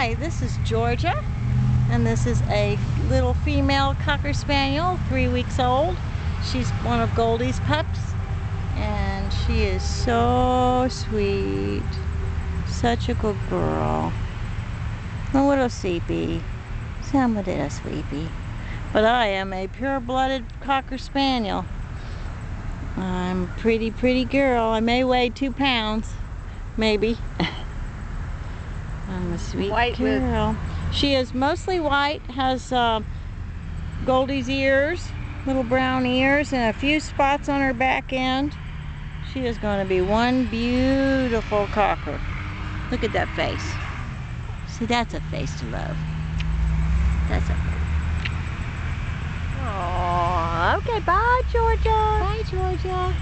Hi, this is Georgia, and this is a little female Cocker Spaniel, three weeks old. She's one of Goldie's pups, and she is so sweet. Such a good girl. A little sleepy. Some a little sleepy. But I am a pure-blooded Cocker Spaniel. I'm a pretty, pretty girl. I may weigh two pounds. Maybe. I'm a sweet White with- girl. She is mostly white, has uh, Goldie's ears, little brown ears, and a few spots on her back end. She is going to be one beautiful cocker. Look at that face. See, that's a face to love. That's a Aw, okay, bye, Georgia. Bye, Georgia.